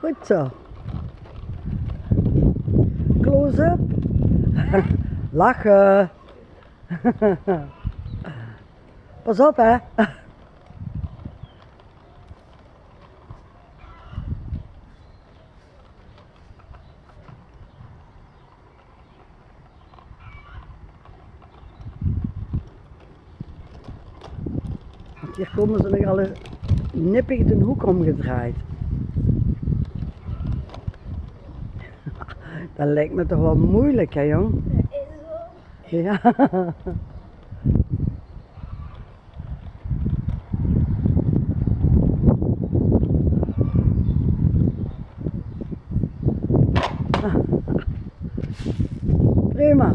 Goed zo. Close up. Lachen. Pas op hè. Hier komen ze nog alle nippig de hoek omgedraaid. Dat lijkt me toch wel moeilijk hè jong? Ja. Prima.